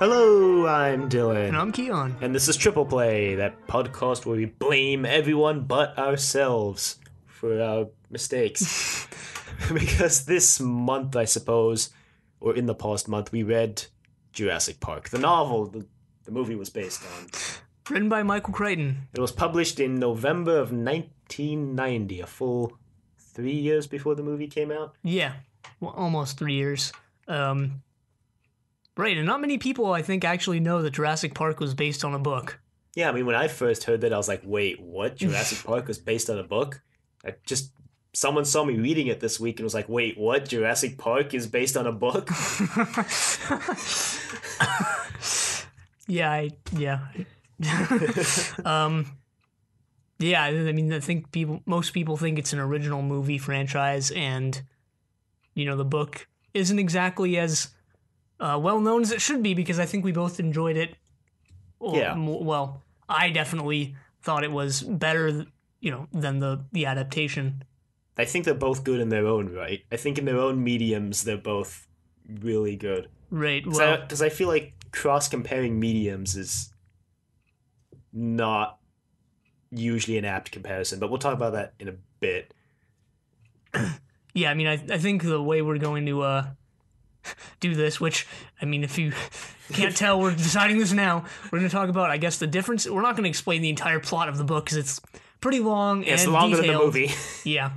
Hello, I'm Dylan. And I'm Kiyan. And this is Triple Play, that podcast where we blame everyone but ourselves for our mistakes. because this month, I suppose, or in the past month, we read Jurassic Park, the novel the, the movie was based on. Written by Michael Crichton. It was published in November of 1990, a full three years before the movie came out. Yeah, well, almost three years. Um, right, and not many people, I think, actually know that Jurassic Park was based on a book. Yeah, I mean, when I first heard that, I was like, wait, what? Jurassic Park was based on a book? I just someone saw me reading it this week and was like, "Wait, what? Jurassic Park is based on a book?" yeah, I yeah. um yeah, I mean, I think people most people think it's an original movie franchise and you know, the book isn't exactly as uh, well known as it should be because I think we both enjoyed it. Yeah. Well, I definitely thought it was better, you know, than the the adaptation. I think they're both good in their own right. I think in their own mediums, they're both really good. Right. Well, because I, I, feel like cross comparing mediums is not usually an apt comparison, but we'll talk about that in a bit. yeah, I mean, I, I think the way we're going to uh, do this, which, I mean, if you can't tell, we're deciding this now. We're going to talk about, I guess, the difference. We're not going to explain the entire plot of the book because it's pretty long yeah, and it's longer detailed. than the movie. yeah.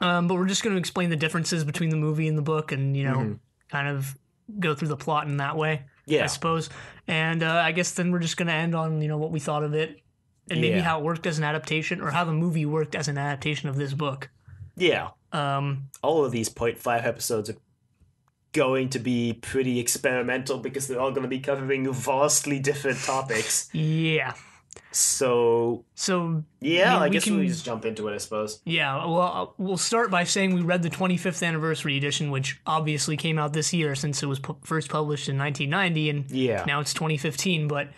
Um, but we're just going to explain the differences between the movie and the book, and you know, mm-hmm. kind of go through the plot in that way. Yeah, I suppose. And uh, I guess then we're just going to end on you know what we thought of it, and maybe yeah. how it worked as an adaptation, or how the movie worked as an adaptation of this book. Yeah. Um, all of these point five episodes are going to be pretty experimental because they're all going to be covering vastly different topics. Yeah. So, so yeah, I, mean, I guess we can, we just jump into it. I suppose. Yeah, well, we'll start by saying we read the 25th anniversary edition, which obviously came out this year since it was pu- first published in 1990, and yeah, now it's 2015. But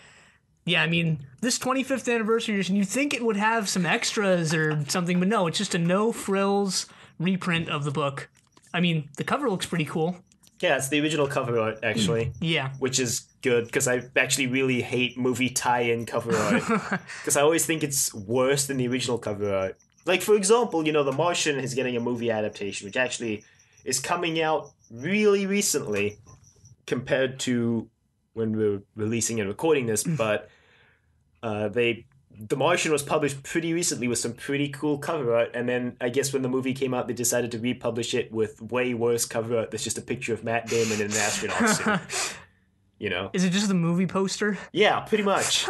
yeah, I mean, this 25th anniversary edition, you'd think it would have some extras or something, but no, it's just a no frills reprint of the book. I mean, the cover looks pretty cool. Yeah, it's the original cover art, actually. yeah. Which is good because I actually really hate movie tie-in cover art because I always think it's worse than the original cover art. Like for example, you know, The Martian is getting a movie adaptation, which actually is coming out really recently compared to when we are releasing and recording this. But uh, they the Martian was published pretty recently with some pretty cool cover art, and then I guess when the movie came out, they decided to republish it with way worse cover art. That's just a picture of Matt Damon in an astronaut suit. You know, is it just the movie poster? Yeah, pretty much.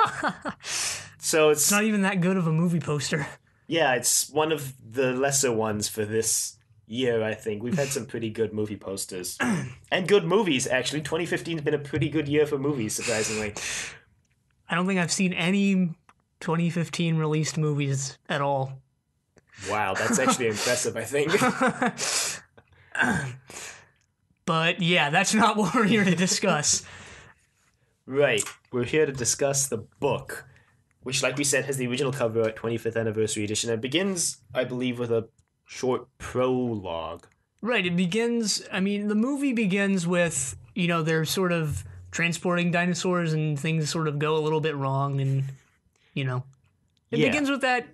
so it's, it's not even that good of a movie poster. Yeah, it's one of the lesser ones for this year. I think we've had some pretty good movie posters and good movies. Actually, 2015 has been a pretty good year for movies, surprisingly. I don't think I've seen any 2015 released movies at all. Wow, that's actually impressive, I think. but yeah, that's not what we're here to discuss. Right, we're here to discuss the book, which, like we said, has the original cover at 25th anniversary edition. It begins, I believe, with a short prologue. Right, it begins, I mean, the movie begins with, you know, they're sort of transporting dinosaurs and things sort of go a little bit wrong and you know. It yeah. begins with that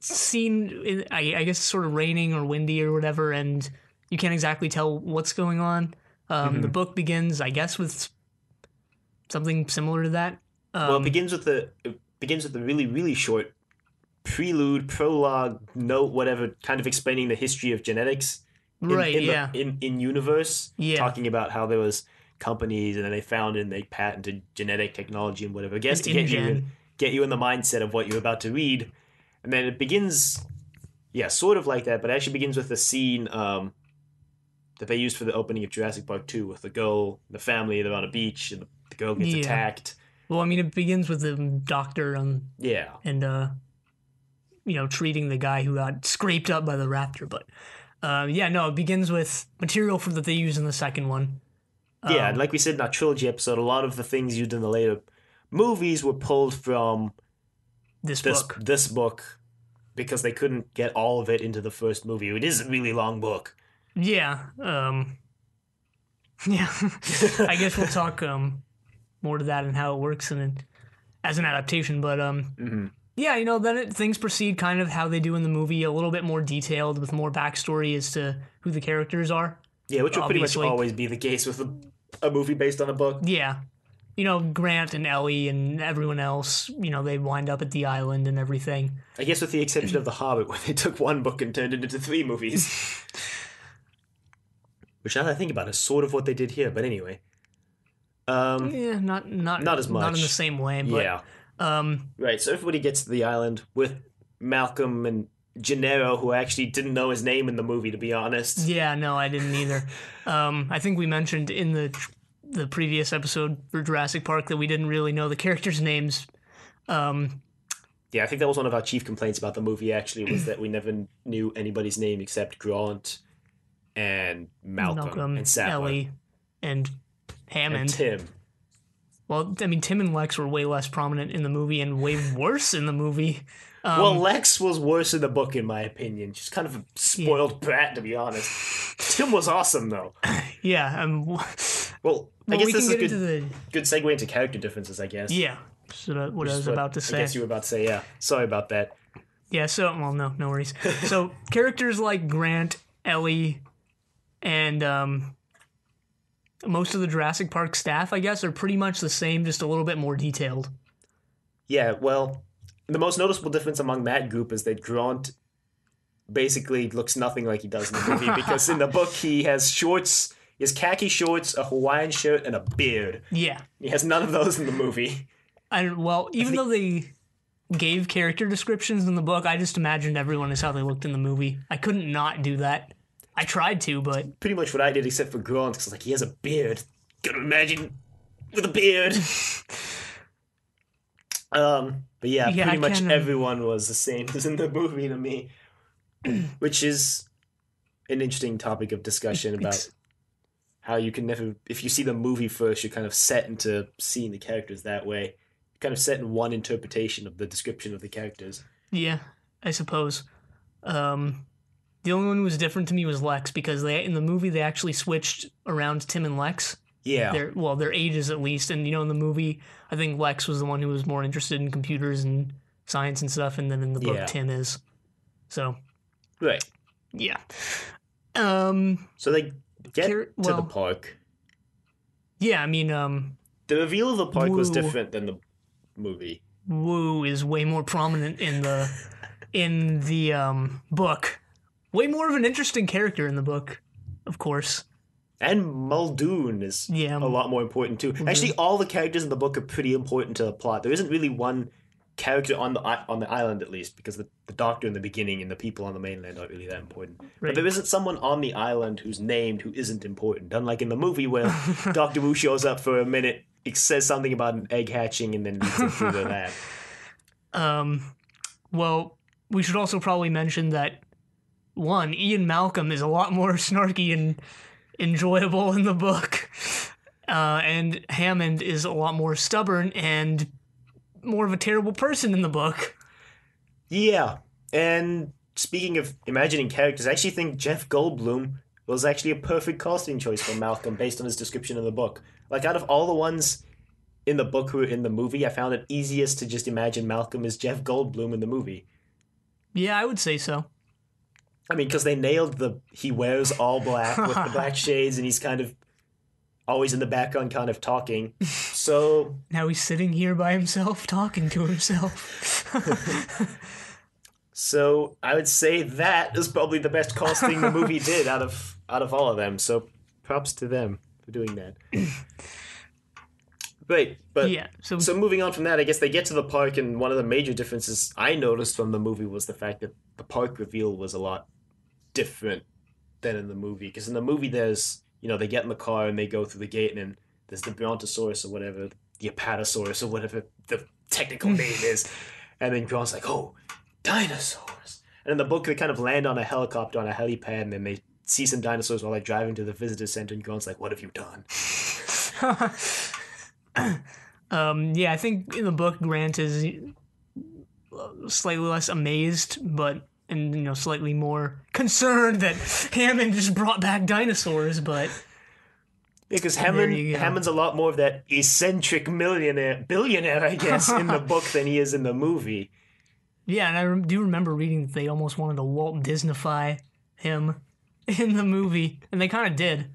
scene, in, I, I, guess, sort of raining or windy or whatever, and you can't exactly tell what's going on. Um, mm-hmm. The book begins, I guess, with something similar to that. Um, well, it begins with the it begins with the really really short prelude, prologue, note, whatever, kind of explaining the history of genetics. In, right. In yeah. The, in in universe. Yeah. Talking about how there was companies and then they found and they patented genetic technology and whatever. I guess to get you in, get you in the mindset of what you're about to read. And then it begins, yeah, sort of like that, but it actually begins with the scene um, that they used for the opening of Jurassic Park 2 with the girl, the family, they're on a beach, and the, girl gets yeah. attacked. Well, I mean, it begins with the doctor um, yeah. and, uh, you know, treating the guy who got scraped up by the raptor. But, uh, yeah, no, it begins with material for that they use in the second one. Yeah, um, and like we said in our trilogy episode, a lot of the things used in the later movies were pulled from this, this book. This book because they couldn't get all of it into the first movie. It is a really long book. Yeah. Um, yeah. I guess we'll talk um, more to that and how it works and as an adaptation. But um, Mhm. yeah, you know, then it, things proceed kind of how they do in the movie, a little bit more detailed with more backstory as to who the characters are. Yeah, which will pretty much always be the case with a, a movie based on a book. Yeah. You know, Grant and Ellie and everyone else, you know, they wind up at the island and everything. I guess with the exception of The Hobbit, where they took one book and turned it into three movies. Which, now that I think about it, is sort of what they did here. But anyway, um, Yeah, not not Not as much, Not in the same way, but yeah, um right. So everybody gets to the island with Malcolm and Gennaro, who actually didn't know his name in the movie, to be honest. yeah, no, I didn't either. um I think we mentioned in the the previous episode for Jurassic Park that we didn't really know the characters' names. Um Yeah, I think that was one of our chief complaints about the movie. Actually, was that we never knew anybody's name except Grant and Malcolm, and Sattler Ellie, and Hammond. and Tim. well, I mean, Tim and Lex were way less prominent in the movie and way worse in the movie. Um, well, Lex was worse in the book, in my opinion. She's kind of a spoiled brat, to be honest. Tim was awesome, though. yeah, um, well, Well, I guess this is good, into the good segue into character differences, I guess. yeah. So what I was what about to say. I guess you were about to say, yeah. Sorry about that. Yeah, so well, no, no worries. So characters like Grant, Ellie, and um, most of the Jurassic Park staff, I guess, are pretty much the same, just a little bit more detailed. Yeah, well, the most noticeable difference among that group is that Grant basically looks nothing like he does in the movie because in the book he has shorts, he has khaki shorts, a Hawaiian shirt, and a beard. Yeah, He has none of those in the movie. and well, even though they gave character descriptions in the book, I just imagined everyone as how they looked in the movie. I couldn't not do that. I tried to, but Pretty much what I did, except for Grant, because like he has a beard. Gotta imagine with a beard. um, but yeah, Yeah, pretty I much can, um, everyone was the same as in the movie to me, which is an interesting topic of discussion about how you can never, if you see the movie first, you're kind of set into seeing the characters that way. You're kind of set in one interpretation of the description of the characters. yeah, I suppose. Um, the only one who was different to me was Lex because they in the movie they actually switched around Tim and Lex. Yeah, their well their ages at least and you know in the movie i think lex was the one who was more interested in computers and science and stuff and then in the book Yeah. tim is so right. yeah um So they get Char- to well- the park. yeah i mean um The reveal of the park was different than the movie. Wu is way more prominent in the in the um book way more of an interesting character in the book of course And Muldoon is Yeah. a lot more important too. Actually, all the characters in the book are pretty important to the plot. There isn't really one character on the on the island, at least, because the, the doctor in the beginning and the people on the mainland aren't really that important. But there isn't someone on the island who's named who isn't important. Unlike in the movie where Doctor Wu shows up for a minute, says something about an egg hatching, and then leads through that. Um, well, we should also probably mention that one, Ian Malcolm is a lot more snarky and enjoyable in the book, uh, and Hammond is a lot more stubborn and more of a terrible person in the book. Yeah, and speaking of imagining characters, I actually think Jeff Goldblum was actually a perfect casting choice for Malcolm based on his description of the book. Like out of all the ones in the book who in the movie, I found it easiest to just imagine Malcolm as Jeff Goldblum in the movie. Yeah, I would say so. I mean, because they nailed the he wears all black with the black shades, and he's kind of always in the background, kind of talking. So Now he's sitting here by himself talking to himself. So I would say that is probably the best casting the movie did out of out of all of them. So props to them for doing that. Right, but yeah, so, so moving on from that, I guess they get to the park, and one of the major differences I noticed from the movie was the fact that the park reveal was a lot different than in the movie. Because in the movie, there's you know they get in the car and they go through the gate, and then there's the Brontosaurus or whatever, the Apatosaurus or whatever the technical name is, and then Grant's like, "Oh, dinosaurs!" And in the book, they kind of land on a helicopter on a helipad, and then they see some dinosaurs while they're driving to the visitor center, and Grant's like, "What have you done?" um, yeah, I think in the book Grant is slightly less amazed, but and you know slightly more concerned that Hammond just brought back dinosaurs. But Because Hammond. Hammond's a lot more of that eccentric millionaire billionaire, I guess, in the book than he is in the movie. Yeah, and I do remember reading that they almost wanted to Walt Disneyfy him in the movie, and they kind of did.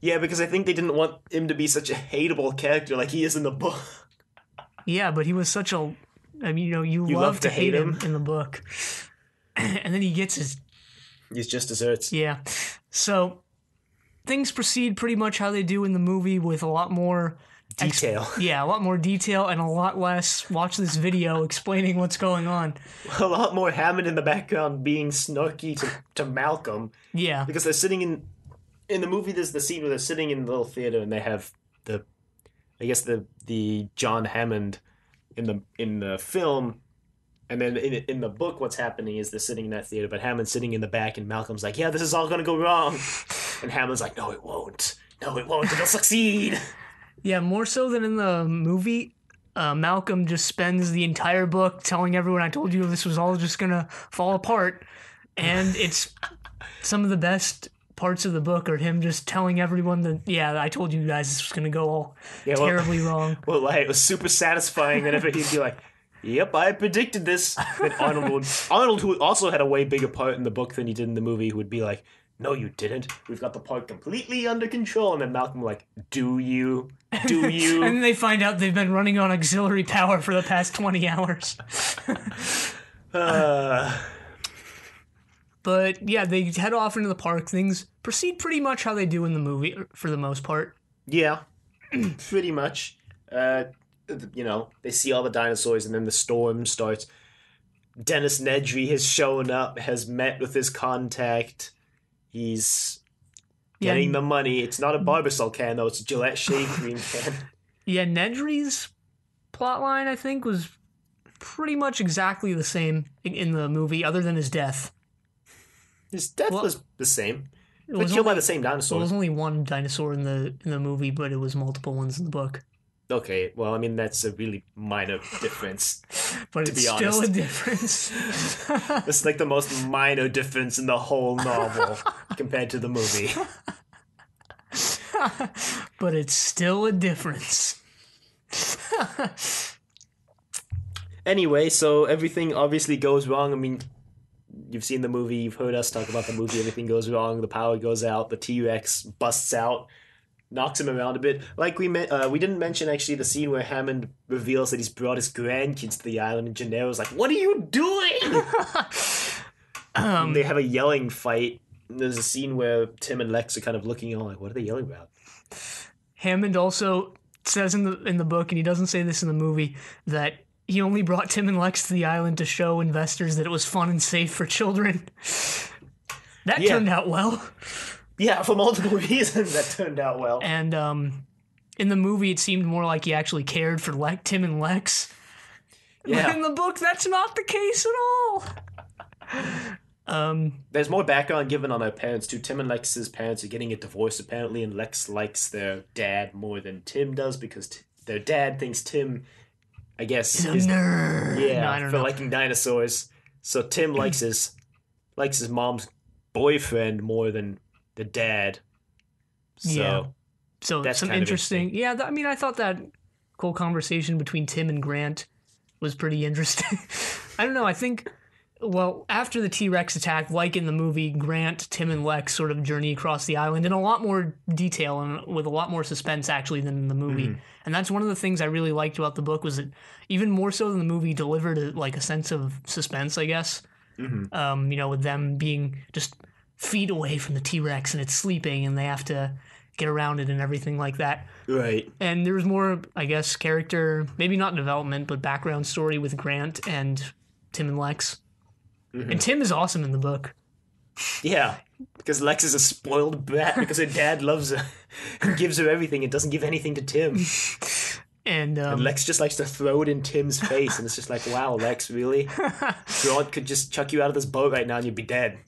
Yeah, because I think they didn't want him to be such a hateable character like he is in the book. Yeah, but he was such a. I mean, you know, you, You love, to hate him. him. in the book, and then he gets his He's just desserts. yeah. So things proceed pretty much how they do in the movie with a lot more ex- Detail. yeah, a lot more detail and a lot less watch this video explaining what's going on. a lot more Hammond in the background being snarky to, to Malcolm Yeah. because they're sitting in in the movie. There's the scene where they're sitting in the little theater and they have the, I guess the the John Hammond in the in the film, and then in in the book, what's happening is they're sitting in that theater, but Hammond's sitting in the back, and Malcolm's like, "Yeah, this is all gonna go wrong," and Hammond's like, "No, it won't. No, it won't. It'll succeed." Yeah, more so than in the movie. Uh, Malcolm just spends the entire book telling everyone, "I told you this was all just gonna fall apart," and it's some of the best parts of the book are him just telling everyone that, "Yeah, I told you guys this was gonna go all Yeah, well- terribly wrong." Well, like, it was super satisfying whenever he'd be like, "Yep, I predicted this." And Arnold would, Arnold, who also had a way bigger part in the book than he did in the movie, would be like, "No, you didn't. We've got the part completely under control." And then Malcolm would like, "Do you? Do you And then they find out they've been running on auxiliary power for the past 20 hours. uh, But yeah, they head off into the park. Things proceed pretty much how they do in the movie for the most part. yeah, pretty much. Uh, you know, they see all the dinosaurs, and then the storm starts. Dennis Nedry has shown up, has met with his contact. He's Yeah, getting the money. It's not a Barbasol can though; it's a Gillette shave cream can. yeah, Nedry's plotline, I think, was pretty much exactly the same in, in the movie, other than his death. His death Well- was the same, It was, killed by the same dinosaur. There was only one dinosaur in the in the movie, but it was multiple ones in the book. Okay, well, I mean that's a really minor difference. But To it's be still honest. a difference. It's like the most minor difference in the whole novel compared to the movie. but it's still a difference. Anyway, so everything obviously goes wrong. I mean, you've seen the movie, you've heard us talk about the movie. Everything goes wrong. The power goes out. The T Rex busts out, knocks him around a bit. Like we met, uh, we didn't mention actually the scene where Hammond reveals that he's brought his grandkids to the island, and Gennaro's like, "What are you doing?" Um, they have a yelling fight. There's a scene where Tim and Lex are kind of looking on like, "What are they yelling about?" Hammond also says in the in the book, and he doesn't say this in the movie, that he only brought Tim and Lex to the island to show investors that it was fun and safe for children. That Yeah. turned out well. Yeah, for multiple reasons that turned out well. And um, in the movie, it seemed more like he actually cared for Le- Tim and Lex. Yeah. In the book, that's not the case at all. Um, There's more background given on their parents too. Tim and Lex's parents are getting a divorce apparently, and Lex likes their dad more than Tim does because t- their dad thinks Tim, I guess, he's a is nerd. yeah No, I don't for know. liking dinosaurs. So Tim hmm. likes his likes his mom's boyfriend more than the dad. So Yeah. so that's some kind of interesting. Yeah, th- I mean, I thought that whole conversation between Tim and Grant was pretty interesting. I don't know. I think. Well, after the T Rex attack, like in the movie, Grant, Tim, and Lex sort of journey across the island in a lot more detail and with a lot more suspense actually than in the movie. Mm-hmm. And that's one of the things I really liked about the book was that even more so than the movie delivered a, like a sense of suspense, I guess. Mhm. Um, you know, with them being just feet away from the T Rex and it's sleeping and they have to get around it and everything like that. right, And there was more, I guess, character, maybe not development, but background story with Grant and Tim and Lex. And Tim is awesome in the book. yeah, because Lex is a spoiled brat because her dad loves her, and gives her everything and doesn't give anything to Tim. And, um, And Lex just likes to throw it in Tim's face, and it's just like, wow, Lex, really? Grant could just chuck you out of this boat right now and you'd be dead.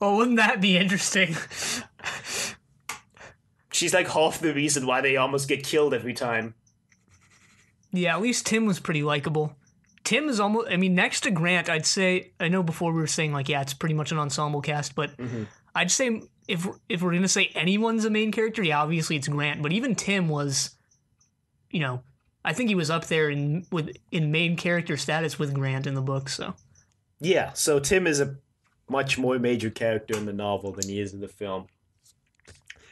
well, wouldn't that be interesting? She's like half the reason why they almost get killed every time. yeah, at least Tim was pretty likable. Tim is almost, I mean, next to Grant, I'd say, I know before we were saying, like, yeah, it's pretty much an ensemble cast, but I'd say if if we're gonna say anyone's a main character, yeah, obviously it's Grant, but even Tim was, you know, I think he was up there in with in main character status with Grant in the book. So Yeah, so Tim is a much more major character in the novel than he is in the film.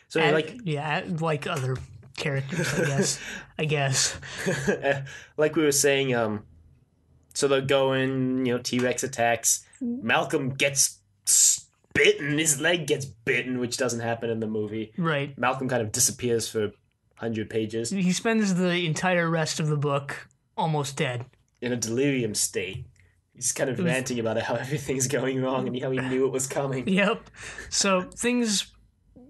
So And- like yeah, like other characters, I guess. I guess. like we were saying, um, so they're going, you know, T Rex attacks. Malcolm gets bitten. His leg gets bitten, which doesn't happen in the movie. Right. Malcolm kind of disappears for hundred pages He spends the entire rest of the book almost dead. in a delirium state. He's kind of was- ranting about how everything's going wrong and how he knew it was coming. Yep. So things,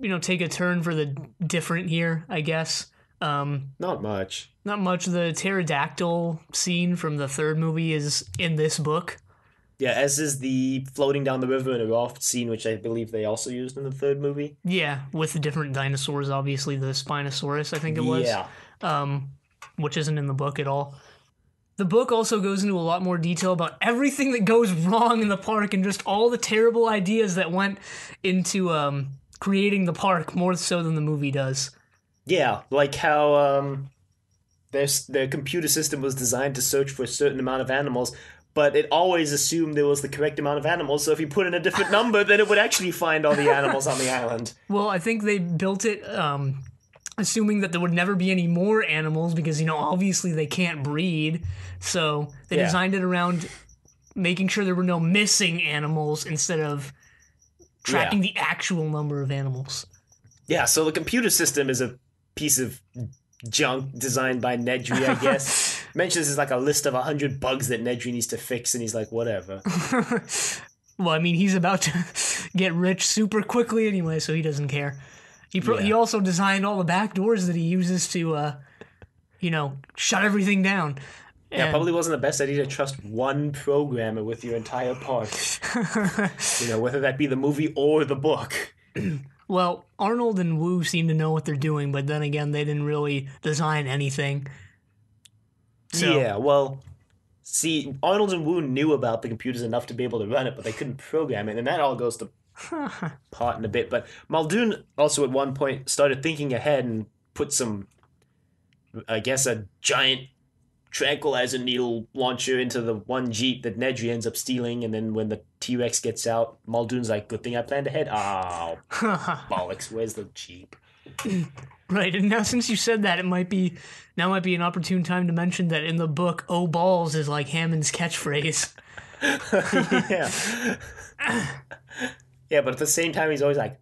you know, take a turn for the different here, I guess. Um, Not much. not much. The pterodactyl scene from the third movie is in this book. Yeah, as is the floating down the river in a raft scene, which I believe they also used in the third movie. Yeah, with the different dinosaurs. Obviously, the Spinosaurus, I think it was. Yeah. um, which isn't in the book at all. The book also goes into a lot more detail about everything that goes wrong in the park and just all the terrible ideas that went into um, creating the park more so than the movie does. Yeah, like how um, their their computer system was designed to search for a certain amount of animals, but it always assumed there was the correct amount of animals. So if you put in a different number, then it would actually find all the animals on the island. Well, I think they built it um, assuming that there would never be any more animals because, you know, obviously they can't breed. So they Yeah. designed it around making sure there were no missing animals instead of tracking the actual number of animals. Yeah, so the computer system is a piece of junk designed by Nedry, I guess. Mentions is like a list of hundred bugs that Nedry needs to fix, and he's like, whatever. Well, I mean, he's about to get rich super quickly anyway, so he doesn't care. He pro- he also designed all the back doors that he uses to, uh, you know, shut everything down. Yeah, And- probably wasn't the best idea to trust one programmer with your entire park. you know, whether that be the movie or the book. Well, Arnold and Wu seem to know what they're doing, but then again, they didn't really design anything. So, Yeah, well, see, Arnold and Wu knew about the computers enough to be able to run it, but they couldn't program it, and that all goes to pot in a bit. But Muldoon also at one point started thinking ahead and put some, I guess, a giant tranquilizer needle launcher into the one Jeep that Nedry ends up stealing, and then when the T Rex gets out, Muldoon's like, "Good thing I planned ahead." Oh, bollocks! Where's the Jeep? right. And now, since you said that, it might be now might be an opportune time to mention that in the book, "Oh balls" is like Hammond's catchphrase. yeah. yeah, but at the same time, he's always like,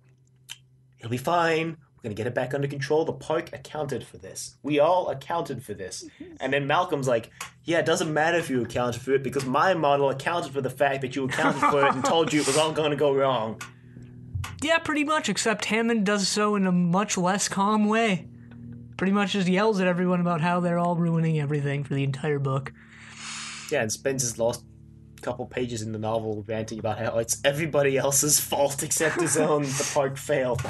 he'll be fine. We're going to get it back under control. The park accounted for this. We all accounted for this. Mm-hmm. And then Malcolm's like, yeah, it doesn't matter if you accounted for it because my model accounted for the fact that you accounted for it and told you it was all going to go wrong. Yeah, pretty much. Except Hammond does so in a much less calm way. Pretty much just yells at everyone about how they're all ruining everything for the entire book. Yeah, and spends his last couple pages in the novel ranting about how it's everybody else's fault except his own. the park failed,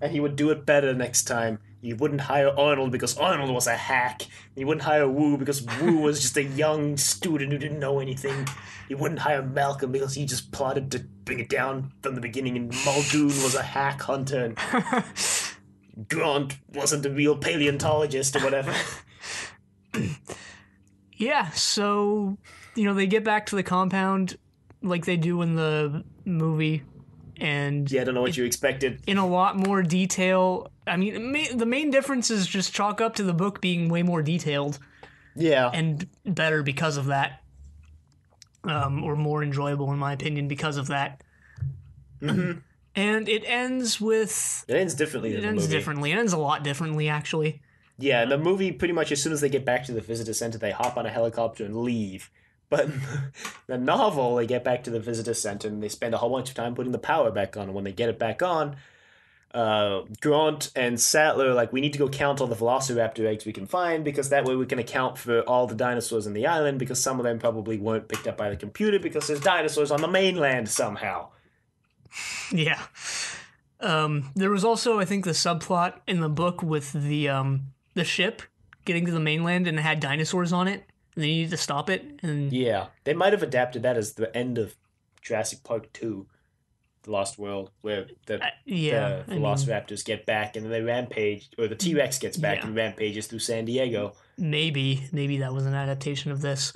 and he would do it better next time. You wouldn't hire Arnold because Arnold was a hack. You wouldn't hire Wu because Wu was just a young student who didn't know anything. You wouldn't hire Malcolm because he just plotted to bring it down from the beginning, and Muldoon was a hack hunter. And Grant wasn't a real paleontologist or whatever. Yeah, so you know they get back to the compound like they do in the movie, and yeah, I don't know what you expected. in a lot more detail. I mean, ma- the main difference is just chalk up to the book being way more detailed Yeah. and better because of that, um, or more enjoyable in my opinion because of that. And it ends with It ends differently it ends movie. differently. It ends a lot differently, actually. Yeah, the movie pretty much as soon as they get back to the visitor center, they hop on a helicopter and leave. But in the novel, they get back to the visitor center and they spend a whole bunch of time putting the power back on. And when they get it back on, uh, Grant and Sattler like, we need to go count all the Velociraptor eggs we can find because that way we can account for all the dinosaurs in the island because some of them probably weren't picked up by the computer because there's dinosaurs on the mainland somehow. Yeah. Um, there was also, I think, the subplot in the book with the um, the ship getting to the mainland and it had dinosaurs on it, and they needed to stop it. And Yeah, they might have adapted that as the end of Jurassic Park 2. the Lost World, where the, Uh, yeah, the I mean, Velociraptors get back and then they rampage, or the T Rex gets back Yeah. and rampages through San Diego. maybe maybe that was an adaptation of this,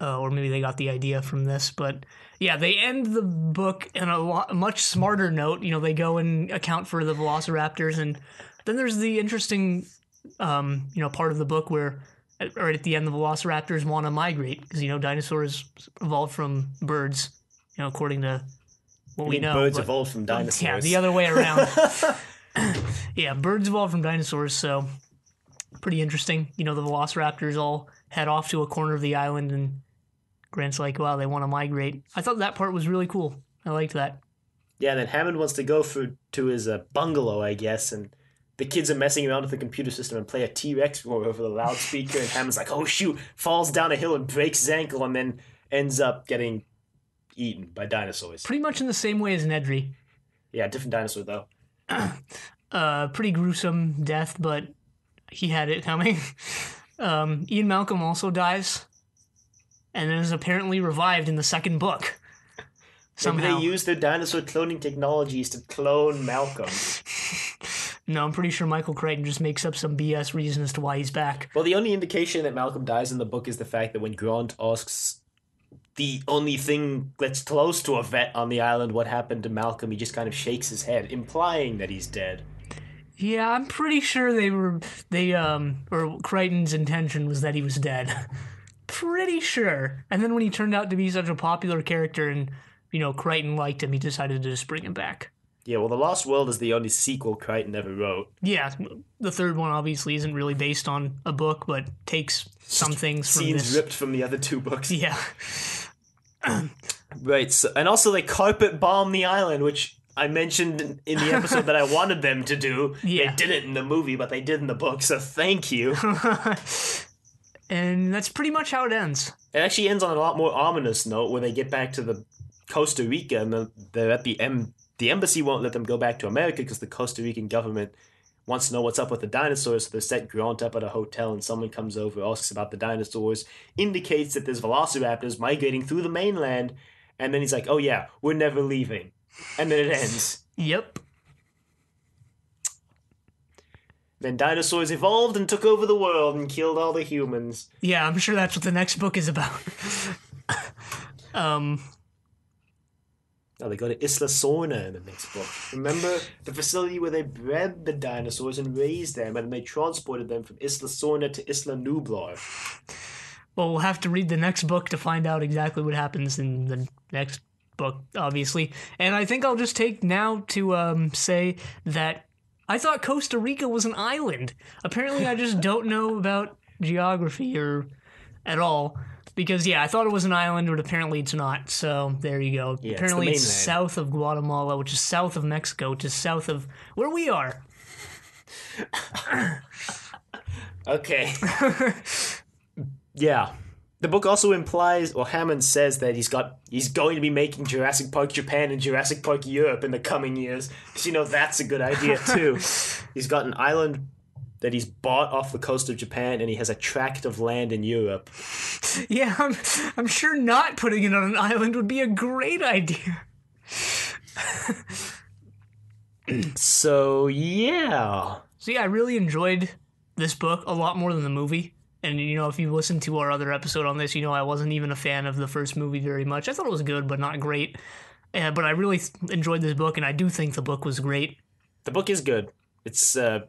uh, or maybe they got the idea from this. But yeah, they end the book in a lot, much smarter note. You know, they go and account for the Velociraptors, and then there's the interesting, um, you know, part of the book where. Right at the end, the Velociraptors want to migrate because you know dinosaurs evolved from birds, you know, according to what I we mean, know. birds but- evolved from dinosaurs. Yeah, the other way around. yeah, birds evolved from dinosaurs, so pretty interesting. You know, the velociraptors all head off to a corner of the island, and Grant's like, wow, they want to migrate. I thought that part was really cool. I liked that. Yeah, then Hammond wants to go for to his uh, bungalow, I guess, and the kids are messing around with the computer system and play a T Rex roar over the loudspeaker, and Hammond's like, "Oh shoot!" falls down a hill and breaks his ankle, and then ends up getting eaten by dinosaurs. Pretty much in the same way as Nedry. Yeah, different dinosaur though. Uh, pretty gruesome death, but he had it coming. Um, Ian Malcolm also dies, and is apparently revived in the second book. Maybe Somehow. they use their dinosaur cloning technologies to clone Malcolm. No, I'm pretty sure Michael Crichton just makes up some BS reason as to why he's back. Well, the only indication that Malcolm dies in the book is the fact that when Grant asks the only thing that's close to a vet on the island what happened to Malcolm, he just kind of shakes his head, implying that he's dead. Yeah, I'm pretty sure they were they um or Crichton's intention was that he was dead. pretty sure. And then when he turned out to be such a popular character and you know Crichton liked him, he decided to just bring him back. Yeah, well, The Lost World is the only sequel Crichton ever wrote. Yeah, the third one obviously isn't really based on a book, but takes some things from Scenes this. ripped from the other two books. Yeah, Right, so, and also they carpet bomb the island, which I mentioned in- the episode that I wanted them to do. Yeah. They didn't in the movie, but they did in the book, so thank you. and that's pretty much how it ends. It actually ends on a lot more ominous note where they get back to the Costa Rica and the- they're at the em- the embassy won't let them go back to America because the Costa Rican government wants to know what's up with the dinosaurs. So they set Grant up at a hotel and someone comes over, asks about the dinosaurs, indicates that there's velociraptors migrating through the mainland, and then he's like, "Oh yeah, we're never leaving," and then it ends. Yep. Then dinosaurs evolved and took over the world and killed all the humans. Yeah, I'm sure that's what the next book is about. um, Now they go to Isla Sorna in the next book. Remember the facility where they bred the dinosaurs and raised them, and they transported them from Isla Sorna to Isla Nublar. well, we'll have to read the next book to find out exactly what happens in the next book, obviously. And I think I'll just take now to um, say that I thought Costa Rica was an island. Apparently, I just don't know about geography or at all. Because yeah, I thought it was an island, but apparently it's not. So there you go. it's the apparently it's, mainland. south of Guatemala, which is south of Mexico, which is south of where we are. Okay. yeah. The book also implies, or Hammond says that he's got he's going to be making Jurassic Park Japan and Jurassic Park Europe in the coming years. 'Cause you know that's a good idea too. he's got an island that he's bought off the coast of Japan, and he has a tract of land in Europe. Yeah, I'm, I'm sure not putting it on an island would be a great idea. So yeah. So yeah, I really enjoyed this book a lot more than the movie. And you know, if you listen to our other episode on this, you know I wasn't even a fan of the first movie very much. I thought it was good, but not great. Uh, but I really th- enjoyed this book, and I do think the book was great. The book is good. It's uh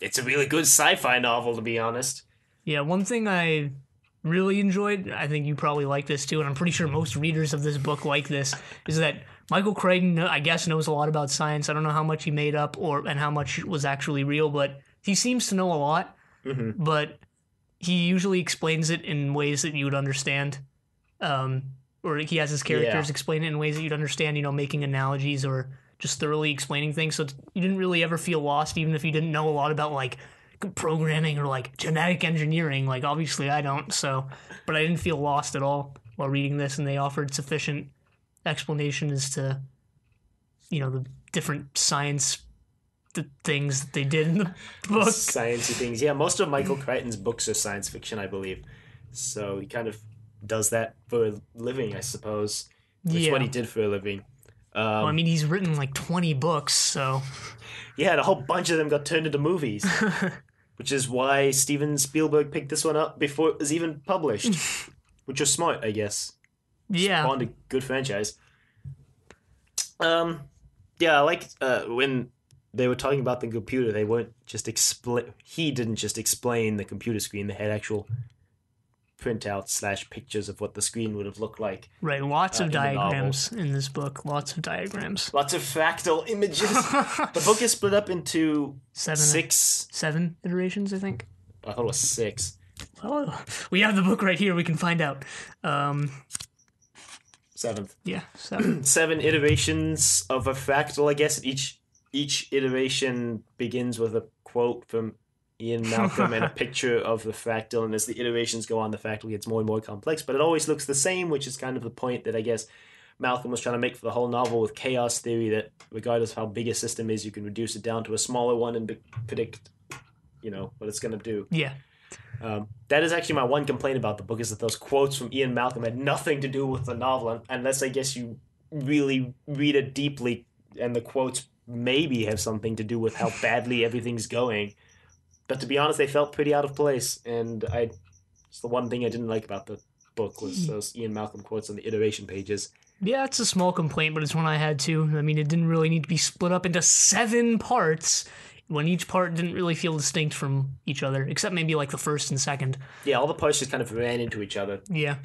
it's a really good sci-fi novel to be honest. Yeah, one thing I really enjoyed, I think you probably like this too, and I'm pretty sure most readers of this book like this, is that Michael Crichton, I guess, knows a lot about science. I don't know how much he made up or and how much was actually real, but he seems to know a lot. But he usually explains it in ways that you would understand, um, or he has his characters Yeah. explain it in ways that you'd understand. You know, making analogies or just thoroughly explaining things, so you didn't really ever feel lost, even if you didn't know a lot about like programming or like genetic engineering. Like obviously I don't, so but I didn't feel lost at all while reading this, and they offered sufficient explanation as to you know the different science the things that they did in the book. Sciencey things. Yeah, most of Michael Crichton's books are science fiction, I believe. So he kind of does that for a living, I suppose. Which is what he did for a living. Um, well, I mean, he's written like 20 books, so yeah, and a whole bunch of them got turned into movies, which is why Steven Spielberg picked this one up before it was even published, which was smart, I guess. yeah. Spawned a good franchise. Um, yeah, I like uh, when they were talking about the computer. They weren't just explain. He didn't just explain the computer screen. They had actual printouts slash pictures of what the screen would have looked like. Right, lots uh, of diagrams in this book. Lots of diagrams. Lots of fractal images. the book is split up into Seven, six. seven iterations, I think. I thought it was six. Oh, we have the book right here. We can find out. Um, Seventh. yeah, seven. seven iterations of a fractal. I guess each each iteration begins with a quote from Ian Malcolm and a picture of the fractal. And as the iterations go on, the fractal gets more and more complex. But it always looks the same, which is kind of the point that I guess Malcolm was trying to make for the whole novel with chaos theory. That regardless of how big a system is, you can reduce it down to a smaller one and be- predict, you know, what it's going to do. yeah, Um, that is actually my one complaint about the book is that those quotes from Ian Malcolm had nothing to do with the novel, unless I guess you really read it deeply, and the quotes maybe have something to do with how badly everything's going. But to be honest, they felt pretty out of place, and I. It's the one thing I didn't like about the book was those Ian Malcolm quotes on the iteration pages. yeah. It's a small complaint, but it's one I had too. I mean, it didn't really need to be split up into seven parts when each part didn't really feel distinct from each other, except maybe like the first and second. Yeah, all the parts just kind of ran into each other. Yeah.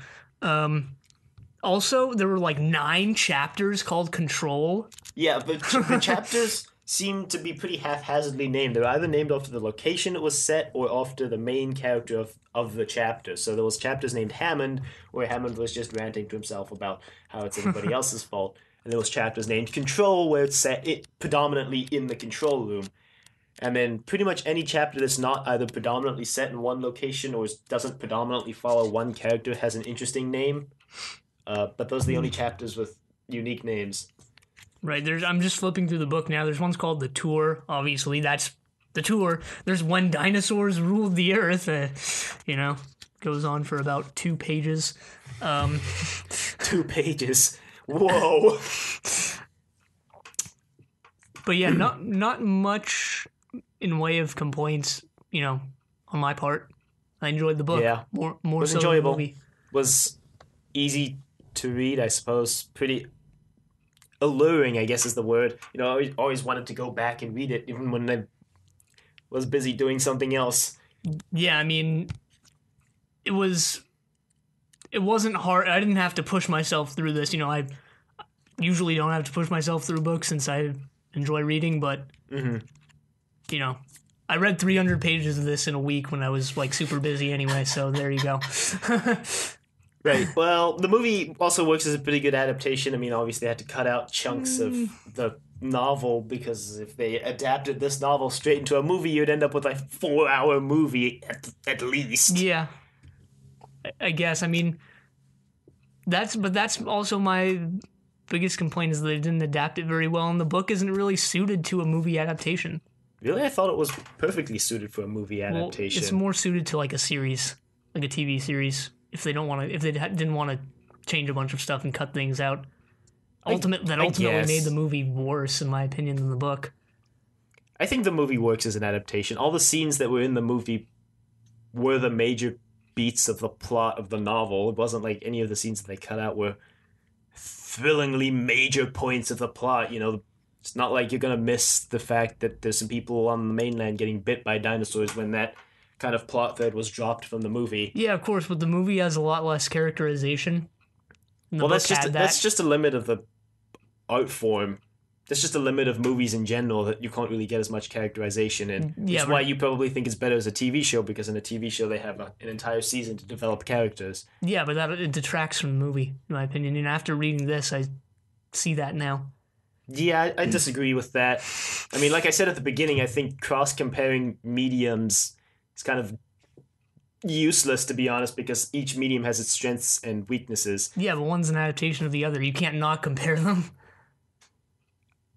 Um, also, there were like nine chapters called Control. Yeah, but the chapters seem to be pretty haphazardly named. They're either named after the location it was set or after the main character of, of the chapter. So there was chapters named Hammond, where Hammond was just ranting to himself about how it's everybody else's fault. And there was chapters named Control, where it's set it predominantly in the control room. And then pretty much any chapter that's not either predominantly set in one location or doesn't predominantly follow one character has an interesting name. Uh, but those are the only chapters with unique names. Right. There's. I'm just flipping through the book now. There's one's called the Tour. Obviously, that's the tour. There's when dinosaurs ruled the earth. Uh, you know, goes on for about two pages. Um, Two pages. Whoa. but yeah, not not much in way of complaints. You know, on my part, I enjoyed the book. Yeah. More more was so enjoyable. Than the movie. was easy to read, I suppose. Pretty alluring, I guess is the word. You know, I always, always wanted to go back and read it, even when I was busy doing something else. Yeah, I mean, it was. It wasn't hard. I didn't have to push myself through this. You know, I usually don't have to push myself through books since I enjoy reading, but hmm you know, I read 300 pages of this in a week when I was like super busy anyway. So there you go. Right. Well, the movie also works as a pretty good adaptation. I mean, obviously, they had to cut out chunks of mm. the novel because if they adapted this novel straight into a movie, you'd end up with a four-hour movie at, at least. yeah, I- guess. I mean, that's but that's also my biggest complaint is that they didn't adapt it very well, and the book isn't really suited to a movie adaptation. Really, I thought it was perfectly suited for a movie Well, adaptation. it's more suited to like a series, like a TV series. If they don't want to, if they didn't want to change a bunch of stuff and cut things out, ultimate that ultimately made the movie worse, in my opinion, than the book. I think the movie works as an adaptation. All the scenes that were in the movie were the major beats of the plot of the novel. It wasn't like any of the scenes that they cut out were thrillingly major points of the plot. You know, it's not like you're gonna miss the fact that there's some people on the mainland getting bit by dinosaurs when that kind of plot thread was dropped from the movie. Yeah, of course, but the movie has a lot less characterization. Well, that's just had that. that's just a limit of the art form. That's just a limit of movies in general that you can't really get as much characterization in. Yeah, It's why you probably think it's better as a TV show because in a TV show they have a, an entire season to develop characters. yeah, but that it detracts from the movie, in my opinion. And after reading this, I see that now. Yeah, I, I disagree with that. I mean, like I said at the beginning, I think cross comparing mediums is kind of useless to be honest because each medium has its strengths and weaknesses. Yeah, but one's an adaptation of the other. You can't not compare them.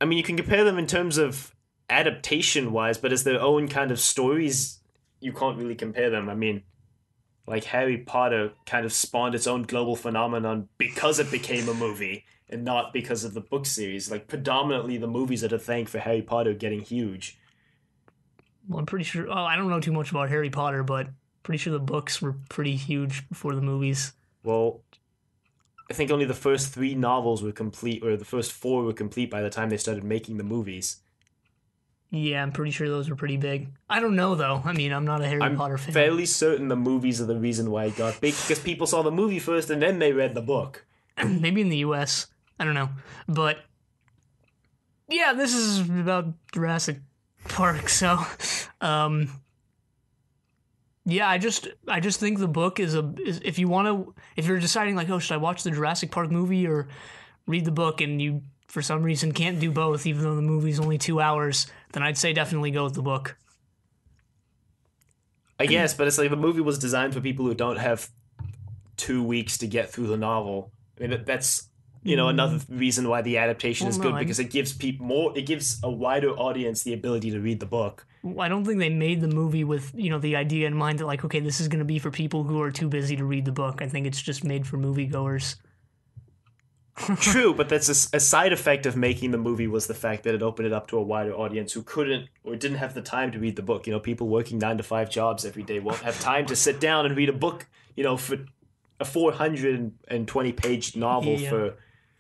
I mean, you can compare them in terms of adaptation wise, but as their own kind of stories, you can't really compare them. I mean, like Harry Potter kind of spawned its own global phenomenon because it became a movie and not because of the book series. Like predominantly the movies are to thank for Harry Potter getting huge. Well, I'm pretty sure. Oh, I don't know too much about Harry Potter, but pretty sure the books were pretty huge before the movies. Well, I think only the first three novels were complete, or the first four were complete by the time they started making the movies. Yeah, I'm pretty sure those were pretty big. I don't know though. I mean, I'm not a Harry I'm Potter fan. fairly certain the movies are the reason why it got big because people saw the movie first and then they read the book. Maybe in the U.S. I don't know, but yeah, this is about Jurassic Park. So, um, yeah, I just I just think the book is a is, if you want to if you're deciding like oh should I watch the Jurassic Park movie or read the book and you for some reason can't do both even though the movie's only two hours then I'd say definitely go with the book. I guess, but it's like the movie was designed for people who don't have two weeks to get through the novel. I mean, that's you know another mm. reason why the adaptation Well, is no, good I- because it gives people more. It gives a wider audience the ability to read the book. I don't think they made the movie with you know the idea in mind that like okay this is going to be for people who are too busy to read the book. I think it's just made for moviegoers. True, but that's a side effect of making the movie was the fact that it opened it up to a wider audience who couldn't or didn't have the time to read the book. You know, people working nine to five jobs every day won't have time to sit down and read a book. You know, for a four hundred and twenty page novel Yeah. for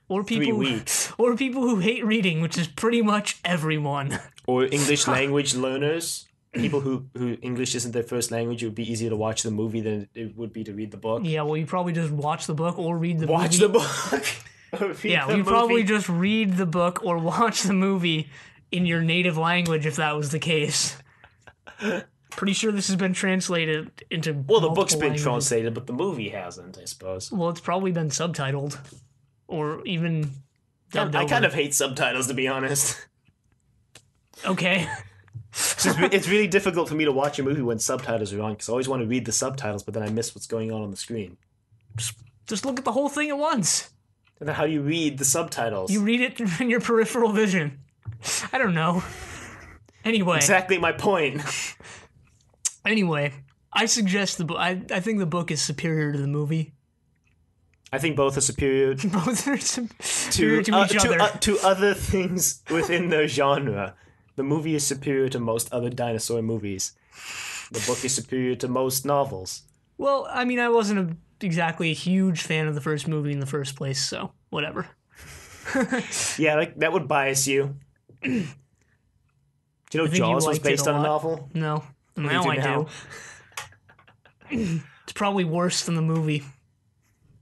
Or people or people who hate reading, which is pretty much everyone. or English language learners. People who, who English isn't their first language, it would be easier to watch the movie than it would be to read the book. yeah, well, you probably just watch the book or read the Watch movie. the book. Yeah, you probably just read the book or watch the movie in your native language if that was the case. Pretty sure this has been translated into Well, the book's been languages. translated, but the movie hasn't, I suppose. Well, it's probably been subtitled or even dubbed I over. kind of hate subtitles, to be honest. okay. It's, just it's really difficult for me to watch a movie when subtitles are on because I always want to read the subtitles, but then I miss what's going on on the screen. Just look at the whole thing at once. And then how do you read the subtitles? You read it in your peripheral vision. I don't know. Anyway, exactly my point. anyway, I suggest the book. I, I think the book is superior to the movie. I think both are superior to, Both are superior to uh, each to, other. uh, to other things within their genre. The movie is superior to most other dinosaur movies. The book is superior to most novels. well, I mean, I wasn't a, exactly a huge fan of the first movie in the first place, so whatever. Yeah, like, that would bias you. Do you know think you Jaws was based a on a novel? No, now do I now? do. it's probably worse than the movie.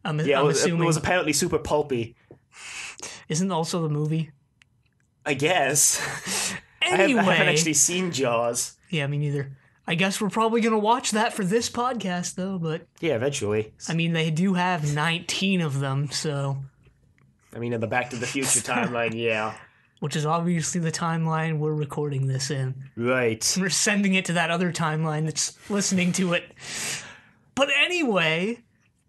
I'm, Yeah, I'm it was, it was apparently super pulpy. Isn't also the movie? I guess. I, have, Anyway, I haven't actually seen Jaws. yeah, me neither. I guess we're probably gonna watch that for this podcast, though. But Yeah, eventually. I mean, they do have 19 of them, so I mean, in the Back to the Future timeline, yeah. which is obviously the timeline we're recording this in. Right. We're sending it to that other timeline that's listening to it. But anyway,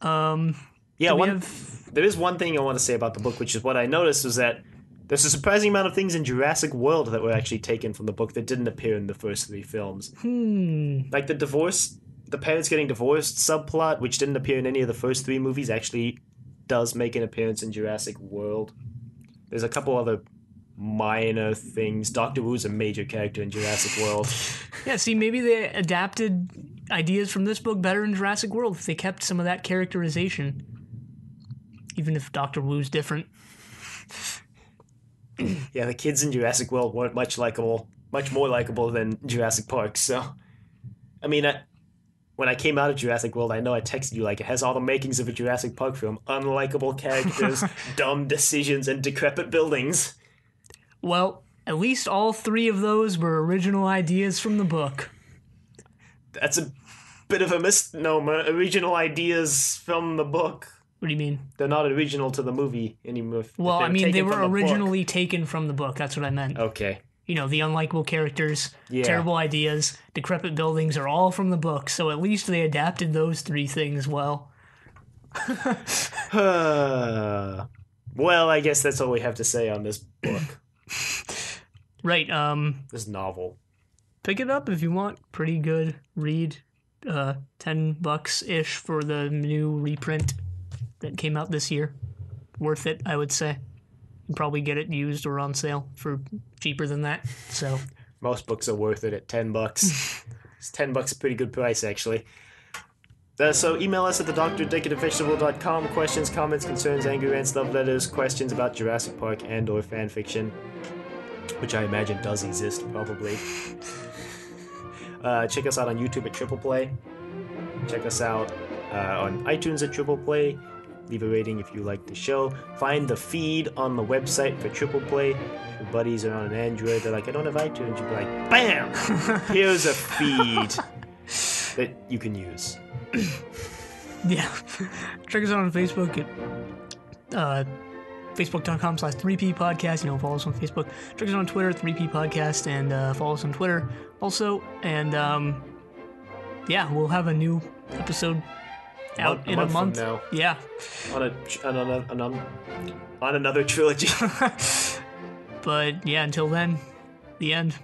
um, Yeah, one, have there is one thing I want to say about the book, which is what I noticed was that there's a surprising amount of things in Jurassic World that were actually taken from the book that didn't appear in the first three films. hmm, Like the divorce, the parents getting divorced subplot, which didn't appear in any of the first three movies, actually does make an appearance in Jurassic World. There's a couple other minor things. Doctor Wu's a major character in Jurassic World. yeah. See, maybe they adapted ideas from this book better in Jurassic World if they kept some of that characterization, even if Doctor Wu's different. Yeah, the kids in Jurassic World weren't much likable, much more likable than Jurassic Park. So, I mean, I, when I came out of Jurassic World, I know I texted you like it has all the makings of a Jurassic Park film: unlikable characters, dumb decisions, and decrepit buildings. Well, at least all three of those were original ideas from the book. That's a bit of a misnomer. Original ideas from the book. What do you mean? They're not original to the movie anymore. Well, I mean, they were from the book- originally taken from the book. That's what I meant. Okay. You know, the unlikable characters, Yeah. terrible ideas, decrepit buildings are all from the book. So at least they adapted those three things well. well, I guess that's all we have to say on this book, Right. Um, this novel. pick it up if you want. Pretty good read. uh, ten bucks ish for the new reprint that came out this year. Worth it, I would say. You probably get it used or on sale for cheaper than that. So most books are worth it at ten bucks. it's ten bucks a pretty good price actually. Uh, so email us at the doctordick questions, comments, concerns, angry rants, love letters, questions about Jurassic Park and or fan fiction, which I imagine does exist probably. Uh, check us out on YouTube at Triple Play. Check us out uh, on iTunes at Triple Play. Leave a rating if you like the show. Find the feed on the website for Triple Play. If your buddies are on an Android. They're like, I don't have iTunes. You'd be like, BAM! Here's a feed that you can use. yeah. Check us out on Facebook at uh, facebook.com slash 3P podcast. You know, follow us on Facebook. Check us out on Twitter, 3P podcast, and uh, follow us on Twitter also. And um, yeah, we'll have a new episode out a in month a month. now. Yeah. On a on, a, on, a, on another trilogy. but yeah, until then, the end.